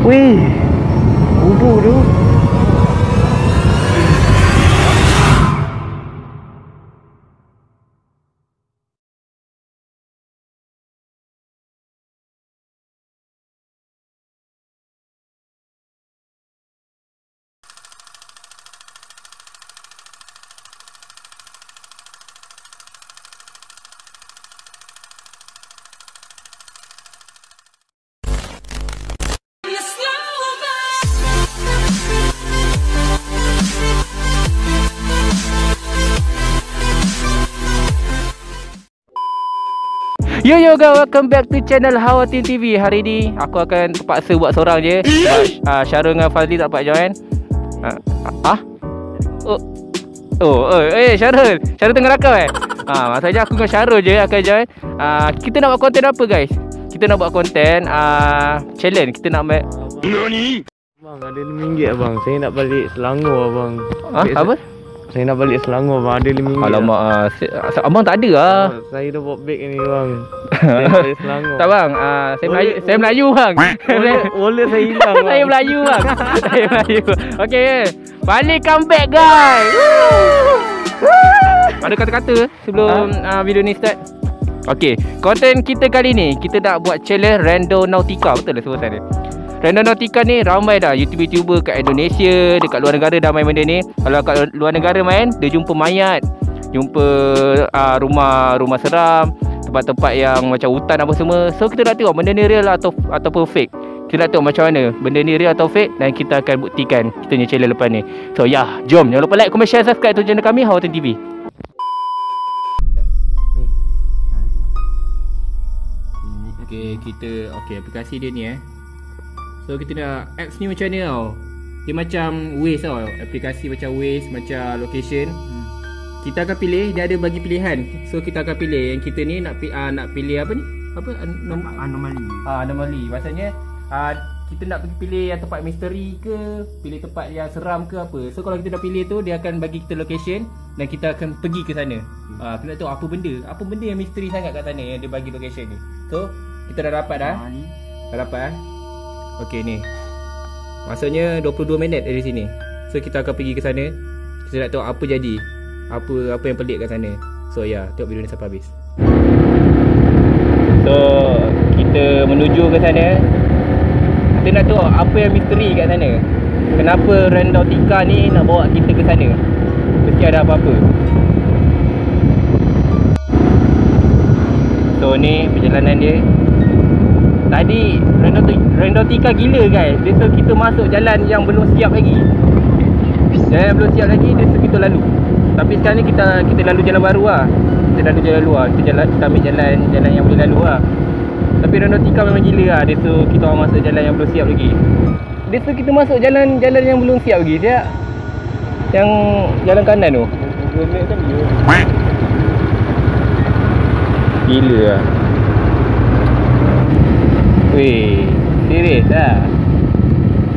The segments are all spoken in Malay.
Wih. Bubu tu. Yo yo guys, welcome back to channel Hawatin TV Hari ni aku akan terpaksa buat seorang je Sebab uh, Syarul dengan Fazli tak dapat join Ah? Uh, ah? Oh, oh, oh eh Syarul Syarul tengah rakam eh? Ah, maksudnya aku dengan Syarul je akan join uh, Kita nak buat konten apa guys? Kita nak buat konten uh, challenge Kita nak buat Nani? Abang ada RM5 abang. Saya nak balik Selangor abang. ah, Balik Apa? Saya nak balik Selangor abang. Ada RM5. Alamak, uh, se- uh, abang tak ada Ah, saya dah bawa beg ni bang. Saya balik Selangor. Tak bang, uh, saya Melayu, saya Melayu bang. Wallet, saya hilang bang. saya Melayu bang. Saya Melayu. Okay Balik comeback guys. Ada kata-kata sebelum uh, video ni start? Okay Konten kita kali ni Kita nak buat challenge Rando Nautica. Betul lah sebutan dia Rando Nautica ni ramai dah YouTuber-YouTuber kat Indonesia Dekat luar negara dah main benda ni. Kalau kat luar negara main Dia jumpa mayat Jumpa uh, rumah rumah seram Tempat-tempat yang macam hutan apa semua. So kita nak tengok benda ni real atau ataupun fake. Kita nak tengok macam mana Benda ni real atau fake Dan kita akan buktikan Kita punya channel lepas ni. So ya yeah, Jom. Jangan lupa like, comment, share, subscribe Tu channel kami Hawatan TV Okay kita Okay aplikasi dia ni eh So kita nak Apps ni macam ni tau Dia macam Waze tau Aplikasi macam Waze Macam location Kita akan pilih Dia ada bagi pilihan So kita akan pilih Yang kita ni nak, ah, nak pilih apa ni Apa Anom- Anomali. Ah, anomali. Maksudnya ah, kita nak pergi pilih yang tempat misteri ke, pilih tempat yang seram ke apa. So kalau kita dah pilih tu, dia akan bagi kita location dan kita akan pergi ke sana. Ah, kita nak tahu apa benda, apa benda yang misteri sangat kat sana yang dia bagi location ni. So, kita dah dapat dah. Dah dapat ah. Okey ni. Maksudnya 22 minit dari sini. So kita akan pergi ke sana. Kita nak tahu apa jadi. Apa apa yang pelik kat sana. So ya, yeah, tengok video ni sampai habis. So kita menuju ke sana Kita nak tahu apa yang misteri kat sana Kenapa Randautica ni nak bawa kita ke sana Mesti ada apa-apa So ni perjalanan dia Tadi Randautica gila guys. Dia suruh kita masuk jalan yang belum siap lagi. Jalan yang belum siap lagi Dia suruh kita lalu. Tapi sekarang ni kita kita lalu jalan baru lah. Kita lalu jalan luar. Kita, jalan, kita ambil jalan jalan yang boleh lalu lah. Tapi Randautica memang gila lah. Dia suruh kita orang masuk jalan yang belum siap lagi. Dia suruh kita masuk jalan jalan yang belum siap lagi Siap? Yang jalan kanan tu. Kan. Gila lah Weh Serius lah.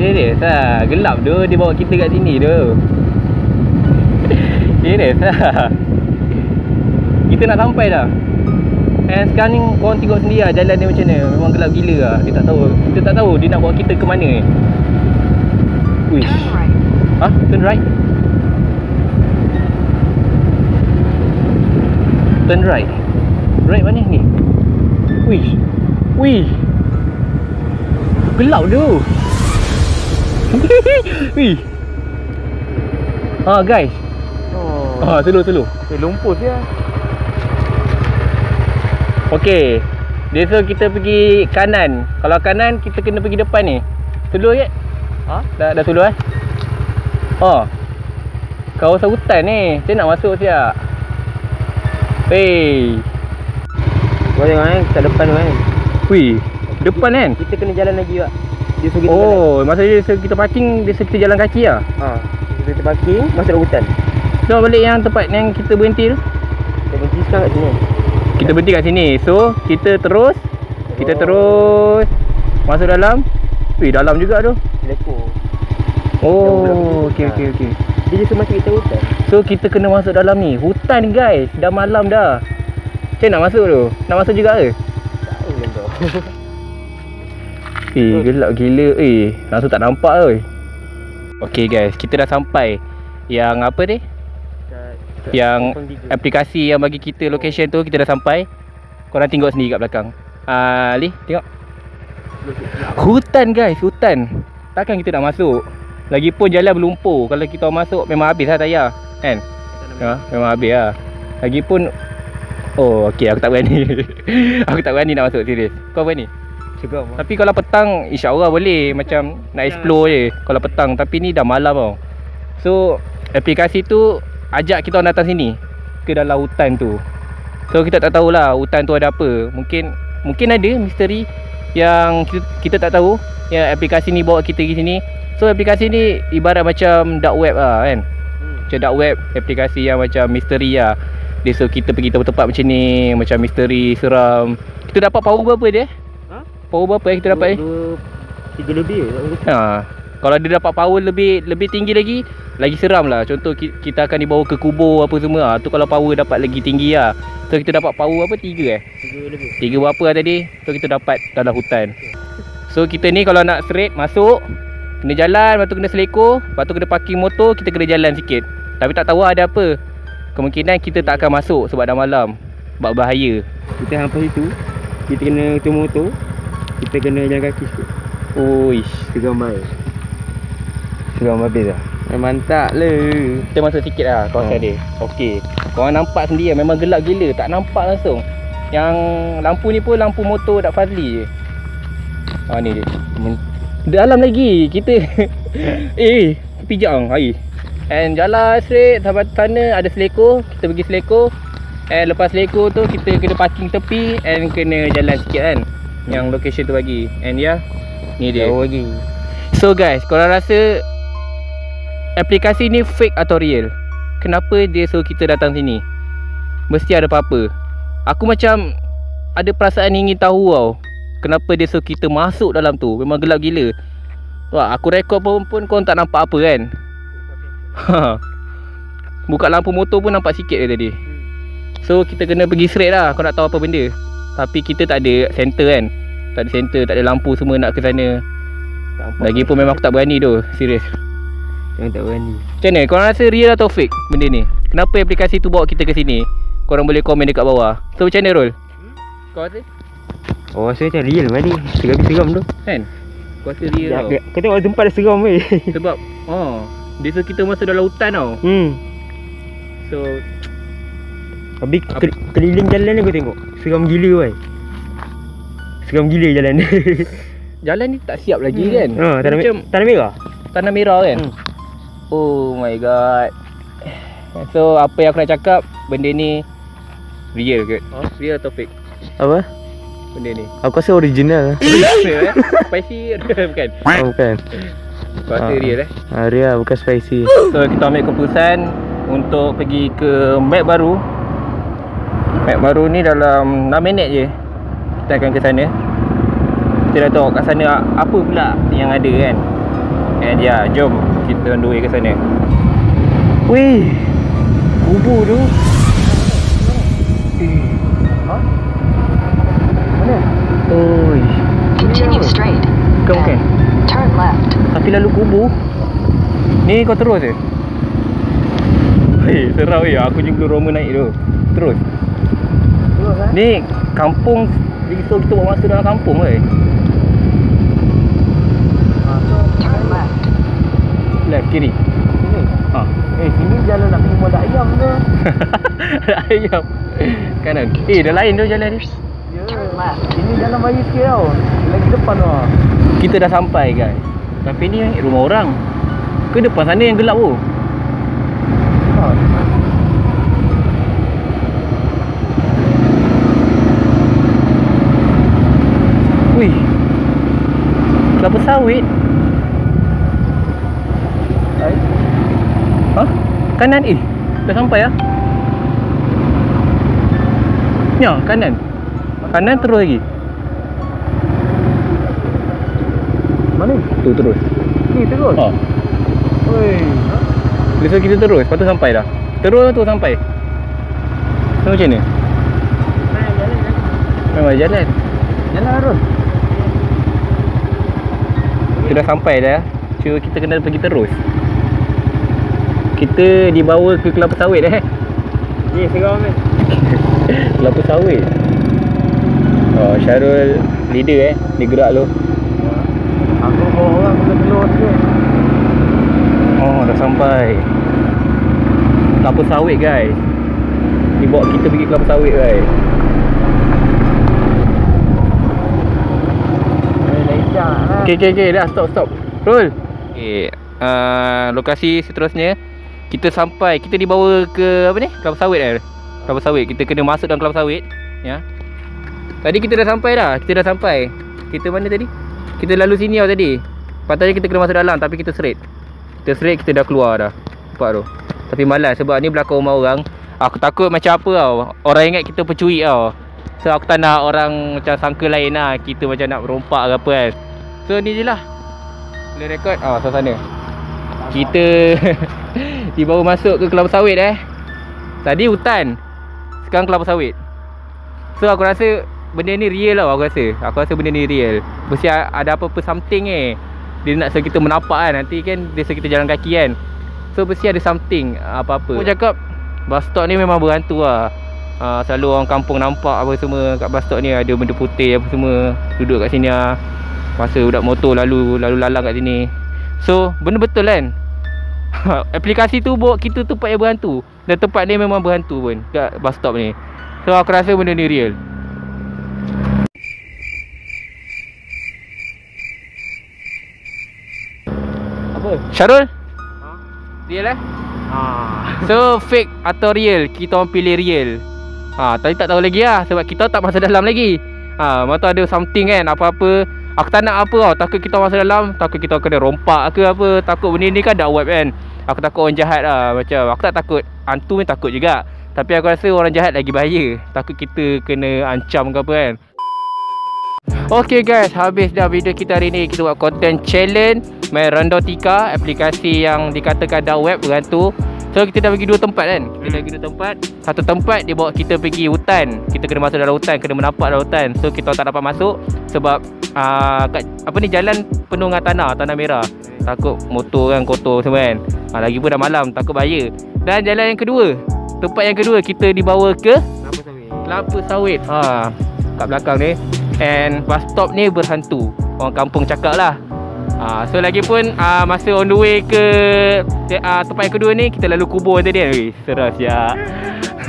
Serius lah. Gelap tu Dia bawa kita kat sini tu. Serius lah. Kita nak sampai dah. And sekarang ni korang tengok sendiri lah Jalan dia macam mana. Memang gelap gila lah. Dia tak tahu Kita tak tahu Dia nak bawa kita ke mana. Ni Wish Ha? Turn right? Turn right. Right mana ni? Wish Wish Gelap tu. Wih Ha guys. Oh. Ha slow slow Eh, lumpur dia. Okey. Dia suruh kita pergi kanan. Kalau kanan kita kena pergi depan ni. Slow ke? Ha? Dah, dah slow eh? Ha Kawasan hutan ni. Macam nak masuk siap. Wey Kau tengok eh, kat depan tu kan. Wih Depan kan? Kita kena jalan lagi pak. Dia suruh kita jalan. Oh Maksudnya dia suruh kita parking Dia suruh kita jalan kaki lah Ha. Kita parking masuk hutan. Tengok balik yang tempat yang kita berhenti tu Kita berhenti sekarang kat sini. Kita berhenti kat sini So kita terus Kita terus Masuk dalam Wih dalam juga tu Lekor. Oh okey okey okey Dia just masuk kita hutan. So kita kena masuk dalam ni Hutan guys Dah malam dah Macam nak masuk tu Nak masuk juga ke? Tahu kan tu. Eh, gelap gila. Eh, langsung tak nampak oi. Okay guys, kita dah sampai. Yang apa ni? Yang aplikasi yang bagi kita location tu kita dah sampai. Korang tengok sendiri kat belakang. Ah, uh, Li, tengok. Hutan guys, hutan. Takkan kita nak masuk? Lagipun jalan berlumpur. Kalau kita masuk memang habis lah tayar. Kan? Ya, memang habis lah. Lagipun Oh, okey aku tak berani. aku tak berani nak masuk serius. Kau berani? Seram Tapi kalau petang insya-Allah boleh macam nak explore je kalau petang tapi ni dah malam tau. So aplikasi tu ajak kita orang datang sini ke dalam hutan tu. So kita tak tahulah hutan tu ada apa. Mungkin mungkin ada misteri yang kita, kita tak tahu yang aplikasi ni bawa kita pergi sini. So aplikasi ni ibarat macam dark web lah kan. Macam dark web aplikasi yang macam misteri lah. Dia so kita pergi tempat-tempat macam ni macam misteri seram. Kita dapat power berapa dia? Power berapa yang kita dapat ni? Dua, tiga lebih tak lupa. Ha. Kalau dia dapat power lebih lebih tinggi lagi, lagi seram lah. Contoh ki- kita akan dibawa ke kubur apa semua. Ha. Tu kalau power dapat lagi tinggi lah. So kita dapat power apa? Tiga eh? Tiga lebih. Tiga berapa lah tadi? So kita dapat dalam hutan. So kita ni kalau nak straight masuk, kena jalan, lepas tu kena selekor, lepas tu kena parking motor, kita kena jalan sikit. Tapi tak tahu ada apa. Kemungkinan kita tak akan masuk sebab dah malam. Sebab bahaya. Kita hampa situ. Kita kena tu motor. Kita kena jalan kaki sikit. Uish. Seram baik. Seram habis lah. Memang tak le. Kita masuk sikit lah kawasan Oh. dia. Okey. Korang nampak sendiri lah. Memang gelap gila. Tak nampak langsung. Yang lampu ni pun lampu motor Dak Fazli je. Ha ni dia. Men- Dalam lagi. Kita Eh Pijak bang air And jalan straight Sampai sana. Ada selekor. Kita pergi selekor. And lepas selekor tu Kita kena parking tepi And kena jalan sikit kan Yang location tu bagi And ya yeah, Ni dia Jauh lagi. So guys, korang rasa aplikasi ni fake atau real? Kenapa dia suruh kita datang sini? Mesti ada apa-apa. Aku macam ada perasaan ingin tahu tau. Kenapa dia suruh kita masuk dalam tu? Memang gelap gila. Wah, aku rekod pun pun kau tak nampak apa kan? Buka lampu motor pun nampak sikit je tadi. So kita kena pergi straight lah kau nak tahu apa benda. Tapi kita tak ada center kan. Tak ada center, tak ada lampu semua nak ke sana. Lagipun memang aku tak berani tu Serius Jangan tak berani. Macam mana? Korang rasa real atau fake benda ni? Kenapa aplikasi tu bawa kita ke sini? Korang boleh komen dekat bawah So macam mana Rol? Kau rasa? Oh rasa macam real tadi. Seram-seram tu. Kan? Kau rasa real Ya, tau kau tengok tempat dia seram weh. Sebab oh, Dia suruh kita masuk dalam hutan tau Hmm. So Habis ke, keliling jalan ni kau tengok. Seram gila weh. Seram gila jalan ni. Jalan ni tak siap lagi kan? Ha, tanah, Macam me- tanah merah. tanah merah kan? Hmm. Oh my god So apa yang aku nak cakap Benda ni Real ke? Ha? Real atau fake? Apa? Benda ni Aku rasa original. Real eh? Spicy bukan? oh, bukan. Kau rasa Ah. real eh? Ha, real bukan spicy. So kita ambil keputusan untuk pergi ke map baru. Map baru ni dalam 6 minit je. Kita akan ke sana. Kita dah tahu kat sana apa pula yang ada kan. And ya, yeah, jom kita on the way ke sana. Weh. Kubur tu. Ha? Mana? Oi, Continue straight. bukan bukan. Then turn left. Tapi lalu kubur. Ni kau terus je. Hei, serau ya. Aku belum Roma naik tu. Terus. Terus eh? Ni kampung Risau kita bawa masuk dalam kampung weh. Turn left. Kiri. Sini. Ha. Eh, sini jalan nak pergi muat ayam. Ada ayam. Kanan. Eh, dah lain tu jalan ni. Ya. Ini jalan bayi sikit tau. Lagi depan tu. ah. Kita dah sampai guys. Tapi ni rumah orang. Ke depan sana yang gelap tu? Ha. Wih. Kelapa sawit. Ha? Kanan eh. Dah sampai ah. Ya, kanan. Kanan terus lagi. Mana? Tu terus. Ni terus. Ha. Weh. Lepas tu kita terus, lepas tu sampai dah. Terus tu sampai. So macam ni? Memang jalan. Jalan terus. Kita dah sampai dah. Cuma kita kena pergi terus. Kita dibawa ke kelapa sawit eh. Ni seram kan. kelapa sawit. Oh, Syarul leader eh. Dia gerak lu. Aku bawa orang ke telur sikit. Oh, dah sampai. Kelapa sawit guys. Dia bawa kita pergi kelapa sawit guys. Eh, dah hijau lah. Okay, okay, okay. Dah stop, stop. Roll. Okay. Uh, lokasi seterusnya. Kita sampai kita dibawa ke apa ni? Kelapa sawit eh? Kelapa sawit. Kita kena masuk dalam kelapa sawit ya. Tadi kita dah sampai dah. Kita dah sampai. Kita mana tadi? Kita lalu sini tau tadi. Patutnya kita kena masuk dalam tapi kita serit. Kita serit kita dah keluar dah. Nampak tu? Tapi malas sebab ni belakang rumah orang. Aku takut macam apa tau? Orang ingat kita pencuri tau. So aku tak nak orang macam sangka lain lah. Kita macam nak berompak ke apa kan so ni je lah boleh rekod ah suasana kita dibawa masuk ke kelapa sawit eh. Tadi hutan. Sekarang kelapa sawit. So aku rasa benda ni real lah aku rasa. Aku rasa benda ni real. Mesti ada apa-apa something eh. Dia nak suruh kita menampak kan. Nanti kan dia suruh kita jalan kaki kan. So mesti ada something apa-apa. Aku cakap bus stop ni memang berhantu lah. Uh, selalu orang kampung nampak apa semua kat bus stop ni ada benda putih apa semua duduk kat sini lah. Masa budak motor lalu lalu lalang kat sini. So benda betul kan Aplikasi tu bawa kita tempat yang berhantu Dan tempat ni memang berhantu pun Kat bus stop ni So aku rasa benda ni real Apa? Syarul? Ha? Real eh? Ah. So fake atau real Kita orang pilih real ha, Tadi tak tahu lagi lah Sebab kita tak masuk dalam lagi ha, Mata ada something kan Apa-apa Aku tak nak apa tau Takut kita masuk dalam Takut kita kena rompak ke apa Takut benda ni kan dark web kan. Aku takut orang jahat lah Macam aku tak takut Hantu ni takut juga. Tapi aku rasa orang jahat lagi bahaya Takut kita kena ancam ke apa kan. Okay guys, habis dah video kita hari ni. Kita buat content challenge Main Rondotika Aplikasi yang dikatakan dark web berhantu So kita dah pergi dua tempat kan? Kita dah pergi dua tempat. Satu tempat dia bawa kita pergi hutan. Kita kena masuk dalam hutan Kena menampak dalam hutan. So kita tak dapat masuk Sebab uh, kat, Apa ni jalan penuh dengan tanah Tanah merah. Takut motor kan kotor semua kan. Uh, Lagipun dah malam Takut bahaya. Dan jalan yang kedua Tempat yang kedua Kita dibawa ke Kenapa sawit? Kelapa sawit. Ha, Kat belakang ni. And bus stop ni berhantu. Orang kampung cakap lah. Ha, So lagi pun uh, Masa on the way ke uh, Tempat yang kedua ni Kita lalu kubur tadi kan. Weh seras ya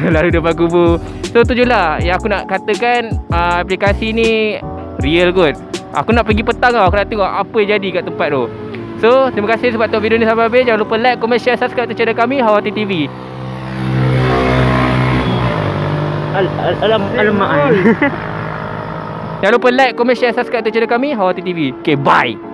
Lalu depan kubur. So tu je lah Yang aku nak katakan uh, Aplikasi ni Real kot. Aku nak pergi petang tau. Aku nak tengok apa yang jadi kat tempat tu. So terima kasih sebab tengok video ni sampai habis. Jangan lupa like, komen, share, subscribe to channel kami Hawati TV Al al alam alamak. Jangan lupa like, komen, share, subscribe to channel kami Hawati TV Okay bye